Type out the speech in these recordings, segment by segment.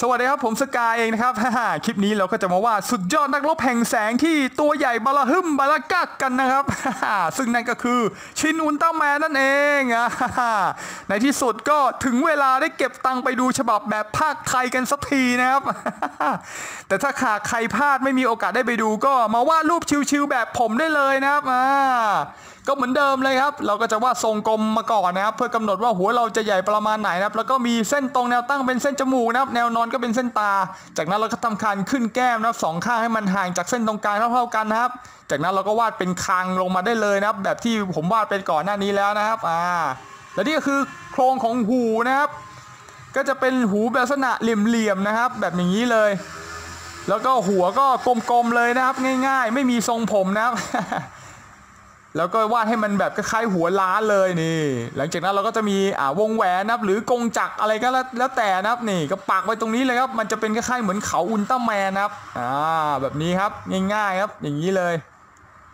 สวัสดีครับ ผมสกายเองนะครับ คลิปนี้เราก็จะมาว่าสุดยอดนักรบแห่งแสงที่ตัวใหญ่บาลาฮึมบาลากักกันนะครับ ซึ่งนั่นก็คือชินอุลตร้าแมนนั่นเอง ในที่สุดก็ถึงเวลาได้เก็บตังค์ไปดูฉบับแบบภาคไทยกันสักทีนะครับ แต่ถ้าขาดใครพลาดไม่มีโอกาสได้ไปดูก็มาวาดรูปชิวๆแบบผมได้เลยนะครับ ก็เหมือนเดิมเลยครับ เราก็จะวาดทรงกลมมาก่อนนะครับ เพื่อกำหนดว่าหัวเราจะใหญ่ประมาณไหนนะครับ แล้วก็มีเส้นตรงแนวตั้งเป็นเส้นจมูกนะครับ แนวนอนก็เป็นเส้นตา จากนั้นเราก็ทำคานขึ้นแก้มนะครับสองข้างให้มันห่างจากเส้นตรงกลางเท่าๆกันนะครับ จากนั้นเราก็วาดเป็นคางลงมาได้เลยนะครับ แบบที่ผมวาดเป็นก่อนหน้านี้แล้วนะครับ อ่า และนี่ก็คือโครงของหูนะครับ ก็จะเป็นหูแบบลักษณะเหลี่ยมๆนะครับ แบบอย่างนี้เลย แล้วก็หัวก็กลมๆเลยนะครับ ง่าย ๆ ไม่มีทรงผมนะครับ แล้วก็วาดให้มันแบบคล้ายๆหัวล้านเลยนี่ หลังจากนั้นเราก็จะมีอ่าวงแหวนนะครับหรือกงจักรอะไรก็แล้วแต่นะครับนี่ก็ปักไว้ตรงนี้เลยครับ มันจะเป็นคล้ายๆเหมือนเขาอุลตร้าแมนนะครับอ่าแบบนี้ครับง่ายๆครับอย่างนี้เลย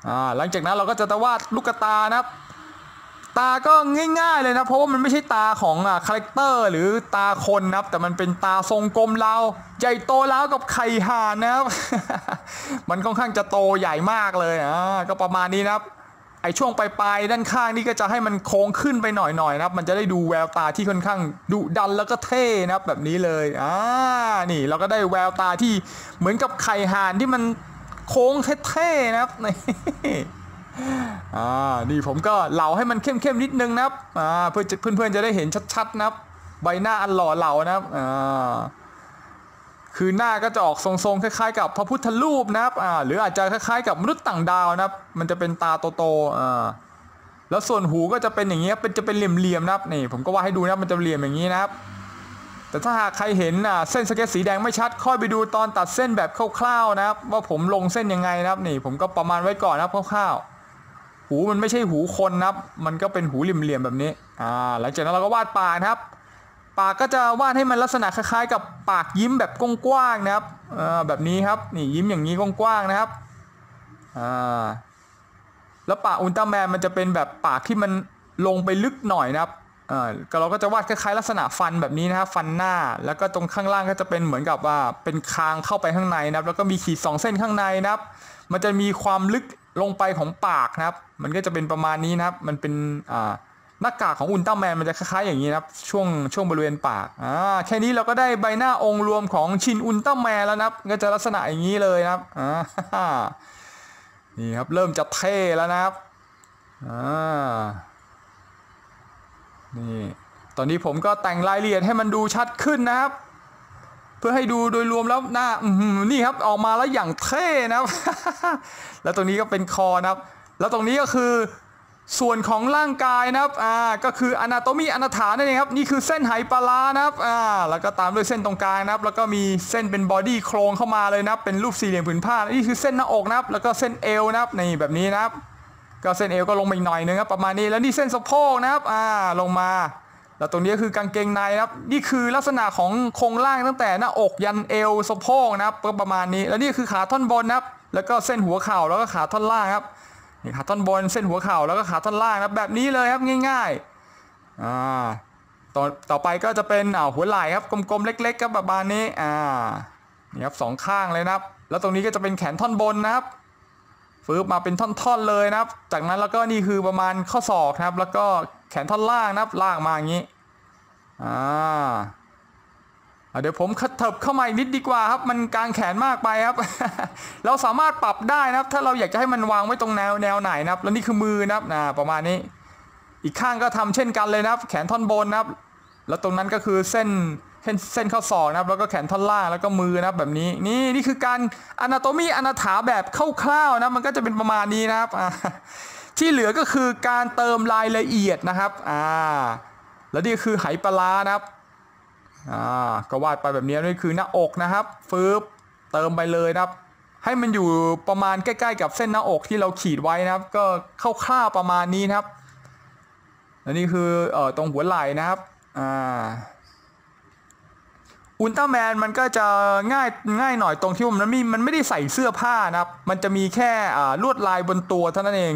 อ่าหลังจากนั้นเราก็จะตวาดลูกตานะครับ ตาก็ง่ายๆเลยนะเพราะว่ามันไม่ใช่ตาของอ่าคาแรคเตอร์หรือตาคนนะครับ แต่มันเป็นตาทรงกลมเราใหญ่โตแล้วกับไข่ห่านนะครับ มันค่อนข้างจะโตใหญ่มากเลยอ่าก็ประมาณนี้นะครับ ไอช่วงปลายๆด้านข้างนี่ก็จะให้มันโค้งขึ้นไปหน่อยๆนะครับ มันจะได้ดูแววตาที่ค่อนข้างดุดันแล้วก็เท่นะครับแบบนี้เลยอ่านี่เราก็ได้แววตาที่เหมือนกับไข่ห่านที่มันโค้งเท่ๆนะครับนี่อ่านี่ผมก็เหลาให้มันเข้มๆนิดนึงนะครับอ่าเพื่อเพื่อนๆจะได้เห็นชัดๆนะครับ ใบหน้าอันหล่อเหลานะครับอ่า คือหน้าก็จะออกทรงๆคล้ายๆ กับพระพุทธรูปนะครับอ่าหรืออาจจะคล้ายๆ กับมนุษย์ต่างดาวนะครับ มันจะเป็นตาโตๆอ่าแล้วส่วนหูก็จะเป็นอย่างเงี้ยเป็นจะเป็นเหลี่ยมๆนะครับนี่ผมก็ว่าให้ดูนะครับมันจะเหลี่ยมอย่างนี้นะครับ แต่ถ้าหากใครเห็นอ่าเส้นสเก็ตสีแดงไม่ชัด ค่อยไปดูตอนตัดเส้นแบบคร่าวๆนะครับ ว่าผมลงเส้นยังไงนะครับนี่ ผมก็ประมาณไว้ก่อนนะครับคร่าวๆหูมันไม่ใช่หูคนนะครับ มันก็เป็นหูเหลี่ยมๆแบบนี้อ่าหลังจากนั้นเราก็วาดปากนะครับ ปากก็จะวาดให้มันลักษณะคล้ายๆ กับปากยิ้มแบบกว้างๆนะครับอ่าแบบนี้ครับนี่ยิ้มอย่างนี้กว้างๆนะครับอ่าแล้วปากอุลตร้าแมนมันจะเป็นแบบปากที่มันลงไปลึกหน่อยนะครับอ่าก็เราก็จะวาดคล้ายๆลักษณะฟันแบบนี้นะครับฟันหน้า แล้วก็ตรงข้างล่างก็จะเป็นเหมือนกับว่าเป็นคางเข้าไปข้างในนะครับ แล้วก็มีขีดสองเส้นข้างในนะครับ มันจะมีความลึกลงไปของปากนะครับ มันก็จะเป็นประมาณนี้นะครับ มันเป็นอ่า หน้ากากของอุลตร้าแมนมันจะคล้ายๆอย่างนี้นะครับช่วงช่วงบริเวณปากอ่าแค่นี้เราก็ได้ใบหน้าองค์รวมของชินอุลตร้าแมนแล้วนะครับก็จะลักษณะอย่างนี้เลยนะครับอ่านี่ครับเริ่มจะเท่แล้วนะครับอ่านี่ตอนนี้ผมก็แต่งรายละเอียดให้มันดูชัดขึ้นนะครับ เพื่อให้ดูโดยรวมแล้วหน้าอืนี่ครับออกมาแล้วอย่างเท่นะครับ แล้วตรงนี้ก็เป็นคอนะครับ แล้วตรงนี้ก็คือ ส่วนของร่างกายนะครับอ่าก็คือ anatomy อนาถานั่นเองครับนี่คือเส้นไหปลาร้านะครับอ่าแล้วก็ตามด้วยเส้นตรงกลางนะครับ แล้วก็มีเส้นเป็น body โครงเข้ามาเลยนะครับเป็นรูปสี่เหลี่ยมผืนผ้านี่คือเส้นหน้าอกนะครับ แล้วก็เส้นเอวนะครับนี่แบบนี้นะครับ ก็เส้นเอวก็ลงมาอีกหน่อยนึงครับประมาณนี้แล้วนี่เส้นสะโพกนะครับอ่าลงมา แล้วตรงนี้คือกางเกงในนะครับ นี่คือลักษณะของโครงล่างตั้งแต่หน้าอกยันเอวสะโพกนะครับก็ประมาณนี้ แล้วนี่คือขาท่อนบนนะครับ แล้วก็เส้นหัวเข่าแล้วก็ขาท่อนล่างครับ นี่ขาท่อนบนเส้นหัวเข่าแล้วก็ขาท่อนล่างนะแบบนี้เลยครับง่ายๆอ่าต่อต่อไปก็จะเป็นอ่าหัวไหล่ครับกลมๆเล็กๆครับประมาณนี้อ่านี่ครับสองข้างเลยนะครับ แล้วตรงนี้ก็จะเป็นแขนท่อนบนนะครับฟื้บมาเป็นท่อนๆเลยนะครับ จากนั้นแล้วก็นี่คือประมาณข้อศอกนะครับ แล้วก็แขนท่อนล่างนะครับลากมาอย่างนี้อ่า เดี๋ยวผมขัดเถิบเข้ามาอีกนิดดีกว่าครับ มันกางแขนมากไปครับ เราสามารถปรับได้นะครับ ถ้าเราอยากจะให้มันวางไว้ตรงแนวแนวไหนนะครับ แล้วนี่คือมือนะครับนะประมาณนี้ อีกข้างก็ทำเช่นกันเลยนะครับ แขนท่อนบนนะครับ แล้วตรงนั้นก็คือเส้นเส้นเส้นข้อศอกนะครับ แล้วก็แขนท่อนล่างแล้วก็มือนะครับแบบนี้ นี่นี่คือการอนาโตมีอนาถาแบบคร่าวๆนะ มันก็จะเป็นประมาณนี้นะครับ ที่เหลือก็คือการเติมรายละเอียดนะครับ อ่า แล้วนี่คือไหปลานะครับ อ่าก็วาดไปแบบนี้นี่คือหน้าอกนะครับฟืบเติมไปเลยนะครับ ให้มันอยู่ประมาณใกล้ ๆ กับเส้นหน้าอกที่เราขีดไว้นะครับ ก็คร่าๆประมาณนี้นะครับและนี่คือเอ่อตรงหัวไหล่นะครับอ่าอุลตร้าแมนมันก็จะง่ายง่ายหน่อยตรงที่ว่ามันไม่มันไม่ได้ใส่เสื้อผ้านะครับ มันจะมีแค่อ่าลวดลายบนตัวเท่านั้นเอง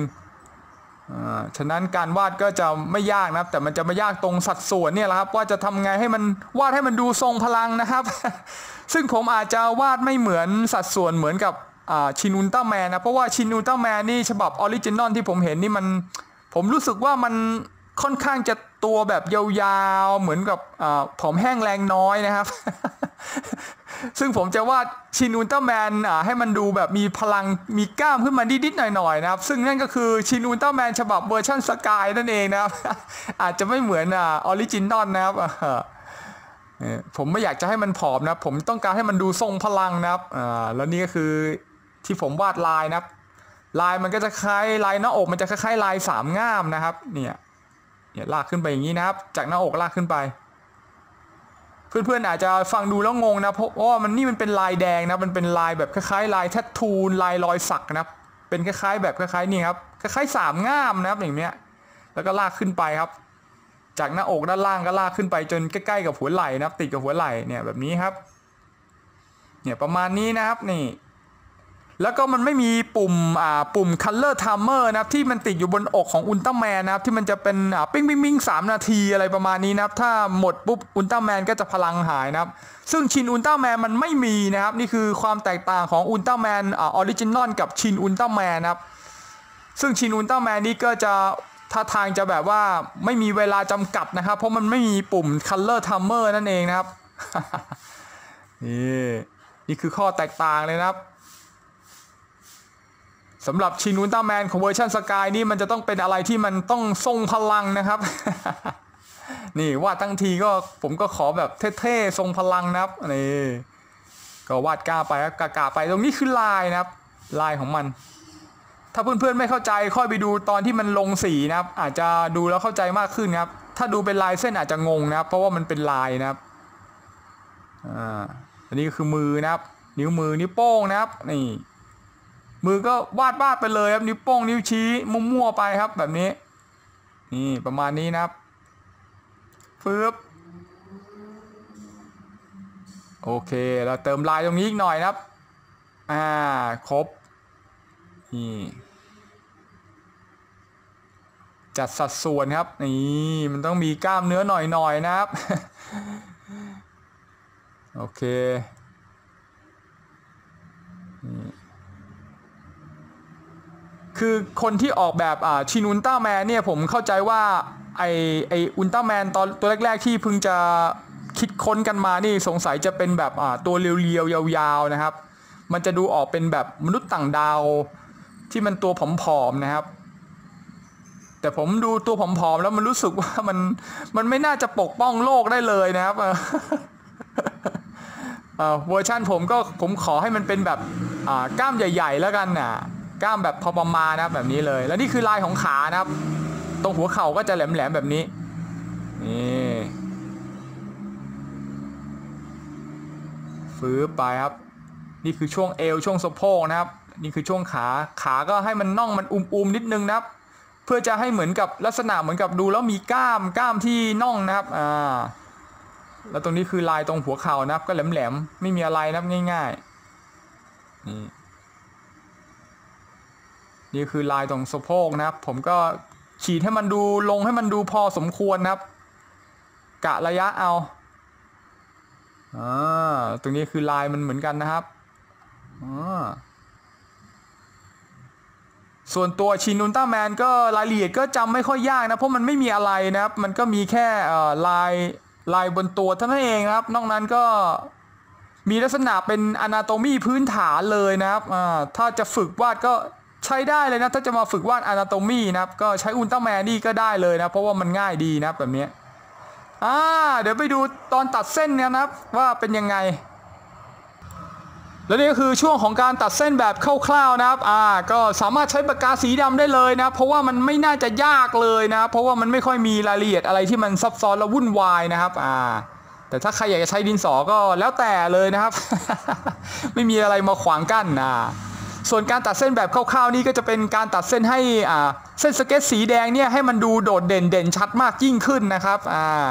ฉะนั้นการวาดก็จะไม่ยากนะครับ แต่มันจะไม่ยากตรงสัดส่วนเนี่ยแหละครับ ว่าจะทำไงให้มันวาดให้มันดูทรงพลังนะครับ ซึ่งผมอาจจะวาดไม่เหมือนสัดส่วนเหมือนกับชินอุลตร้าแมนนะเพราะว่าชินอุลตร้าแมนนี่ฉบับ original ที่ผมเห็นนี่มัน ผมรู้สึกว่ามันค่อนข้างจะตัวแบบยาวๆ เหมือนกับผอมแห้งแรงน้อยนะครับ ซึ่งผมจะวาดชินอุลตร้าแมนให้มันดูแบบมีพลังมีกล้ามขึ้นมานิดๆหน่อยๆนะครับ ซึ่งนั่นก็คือชินอุลตร้าแมนฉบับเวอร์ชันสกายนั่นเองนะครับ อาจจะไม่เหมือน original นะครับผมไม่อยากจะให้มันผอมนะผมต้องการให้มันดูทรงพลังนะครับแล้วนี่ก็คือที่ผมวาดลายนะครับ ลายมันก็จะคล้ายลายหน้าอกมันจะคล้ายๆลายสามง่ามนะครับ เนี่ยเนี่ยลากขึ้นไปอย่างนี้นะครับ จากหน้าอกลากขึ้นไป เพื่อนๆอาจจะฟังดูแล้วงงนะเพราะว่ามันนี่มันเป็นลายแดงนะมันเป็นลายแบบคล้ายๆลาย tattoo ลายรอยสักนะเป็นคล้ายๆ แบบคล้ายๆนี่ครับคล้ายๆสามง่ามนะครับอย่างเนี้ยแล้วก็ลากขึ้นไปครับ จากหน้าอกด้านล่างก็ลากขึ้นไปจนใกล้ๆกับหัวไหล่นะครับ ติดกับหัวไหล่เนี่ยแบบนี้ครับ เนี่ยประมาณนี้นะครับนี่ แล้วก็มันไม่มีปุ่มอ่าปุ่ม color timer นะครับที่มันติดอยู่บนอกของอุลตร้าแมนนะครับที่มันจะเป็นอ่าปิ้งปิ้งปิ้งสามนาทีอะไรประมาณนี้นะครับถ้าหมดปุ๊บอุลตร้าแมนก็จะพลังหายนะครับซึ่งชินอุลตร้าแมนมันไม่มีนะครับนี่คือความแตกต่างของอุลตร้าแมนอ่า original กับชินอุลตร้าแมนนะครับซึ่งชินอุลตร้าแมนนี่ก็จะท่าทางจะแบบว่าไม่มีเวลาจำกัดนะครับ เพราะมันไม่มีปุ่ม color timer นั่นเองนะครับนี่นี่คือข้อแตกต่างเลยนะครับ สำหรับชินอุลตร้าแมนของเวอร์ชันสกายนี่มันจะต้องเป็นอะไรที่มันต้องทรงพลังนะครับ นี่วาดทั้งทีก็ผมก็ขอแบบเท่ๆทรงพลังนะครับนี่ก็วาดกล้าไปครับกาไปตรงนี้คือลายนะครับ ลายของมัน ถ้าเพื่อนๆไม่เข้าใจค่อยไปดูตอนที่มันลงสีนะครับ อาจจะดูแล้วเข้าใจมากขึ้นครับ ถ้าดูเป็นลายเส้นอาจจะงงนะครับ เพราะว่ามันเป็นลายนะครับอ่าอันนี้ก็คือมือนะครับ นิ้วมือนิ้วโป้งนะครับนี่ มือก็วาดวาดไปเลยครับนิ้วโป้งนิ้วชี้มั่วๆไปครับแบบนี้ นี่ประมาณนี้นะครับฟืบโอเค เราเติมลายตรงนี้อีกหน่อยนะครับอ่าครบนี่จัดสัดส่วนครับนี่มันต้องมีกล้ามเนื้อหน่อยๆนะครับ โอเค คือคนที่ออกแบบอ่าชินอุลตร้าแมนเนี่ยผมเข้าใจว่าไอไออุลตร้าแมนตอนตัวแรก ๆ ที่เพิ่งจะคิดค้นกันมานี่สงสัยจะเป็นแบบอ่าตัวเรียวๆยาวๆนะครับ มันจะดูออกเป็นแบบมนุษย์ต่างดาวที่มันตัวผอมๆนะครับ แต่ผมดูตัวผอมๆแล้วมันรู้สึกว่ามันมันไม่น่าจะปกป้องโลกได้เลยนะครับเออเวอร์ชันผมก็ผมขอให้มันเป็นแบบอ่ากล้ามใหญ่ ๆ แล้วกันน่ะ กล้ามแบบพอประมาณนะครับแบบนี้เลย แล้วนี่คือลายของขานะครับ ตรงหัวเข่าก็จะแหลมๆแบบนี้นี่ฟื้ไปครับ นี่คือช่วงเอวช่วงสะโพกนะครับ นี่คือช่วงขาขาก็ให้มันน่องมันอุ้มๆนิดนึงนะครับ เพื่อจะให้เหมือนกับลักษณะเหมือนกับดูแล้วมีกล้ามกล้ามที่น่องนะครับอ่าแล้วตรงนี้คือลายตรงหัวเข่านะครับ ก็แหลมๆไม่มีอะไรนะครับง่ายๆนี่ นี่คือลายตรงสะโพกนะครับ ผมก็ขีดให้มันดูลงให้มันดูพอสมควรนะครับ กะระยะเอาอ่าตรงนี้คือลายมันเหมือนกันนะครับอ่าส่วนตัวชินอุลตร้าแมนก็รายละเอียดก็จำไม่ค่อยยากนะ เพราะมันไม่มีอะไรนะครับ มันก็มีแค่ลายลายบนตัวเท่านั้นเองครับ นอกนั้นก็มีลักษณะเป็นอนาโตมีพื้นฐานเลยนะครับอ่าถ้าจะฝึกวาดก็ ใช้ได้เลยนะ ถ้าจะมาฝึกวาดอนาโตมีนะครับ ก็ใช้อุลตร้าแมนนี่ก็ได้เลยนะ เพราะว่ามันง่ายดีนะแบบนี้อ่าเดี๋ยวไปดูตอนตัดเส้นกันนะครับว่าเป็นยังไง และนี่ก็คือช่วงของการตัดเส้นแบบคร่าวๆนะครับอ่าก็สามารถใช้ปากกาสีดำได้เลยนะ เพราะว่ามันไม่น่าจะยากเลยนะ เพราะว่ามันไม่ค่อยมีรายละเอียดอะไรที่มันซับซ้อนและวุ่นวายนะครับอ่าแต่ถ้าใครอยากจะใช้ดินสอก็แล้วแต่เลยนะครับ ไม่มีอะไรมาขวางกั้นอ่า ส่วนการตัดเส้นแบบคร่าวๆนี่ก็จะเป็นการตัดเส้นให้อ่าเส้นสเก็ตสีแดงเนี่ยให้มันดูโดดเด่นเด่นชัดมากยิ่งขึ้นนะครับอ่า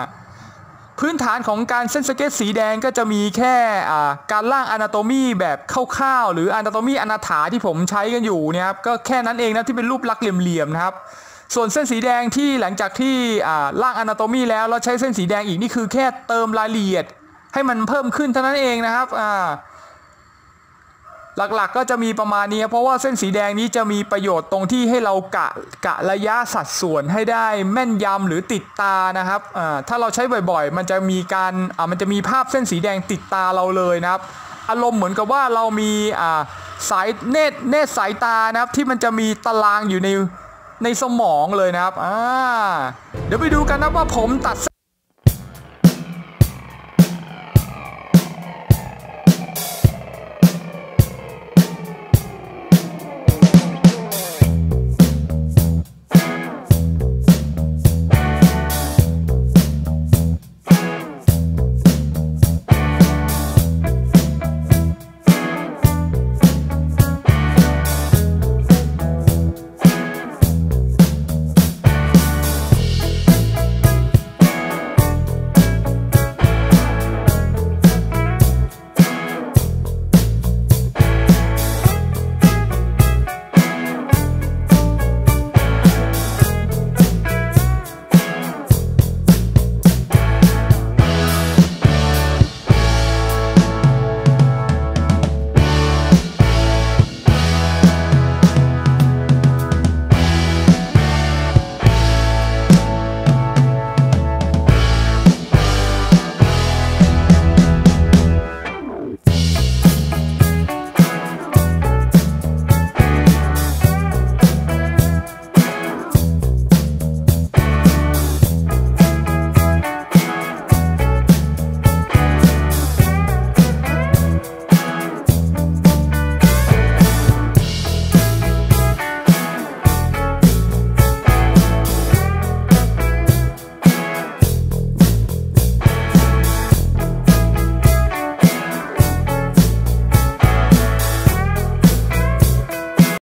พื้นฐานของการเส้นสเก็ตสีแดงก็จะมีแค่อ่าการล่างอนาโตมีแบบคร่าวๆหรืออนาโตมีอนาถาที่ผมใช้กันอยู่นี่ยครับก็แค่นั้นเองนะที่เป็นรูปลักษณ์เหลี่ยมๆนะครับส่วนเส้นสีแดงที่หลังจากที่อ่าล่างอนาโตมีแล้วเราใช้เส้นสีแดงอีกนี่คือแค่เติมรายละเอียด ให้มันเพิ่มขึ้นเท่านั้นเองนะครับอ่า หลักๆก็จะมีประมาณนี้ครับเพราะว่าเส้นสีแดงนี้จะมีประโยชน์ตรงที่ให้เรากะกะระยะสัดส่วนให้ได้แม่นยำหรือติดตานะครับถ้าเราใช้บ่อยๆ มันจะมีการมันจะมีภาพเส้นสีแดงติดตาเราเลยนะครับ อารมณ์เหมือนกับว่าเรามีสายเนตรเนตรสายตานะครับที่มันจะมีตารางอยู่ในในสมองเลยนะครับเดี๋ยวไปดูกันนะว่าผมตัด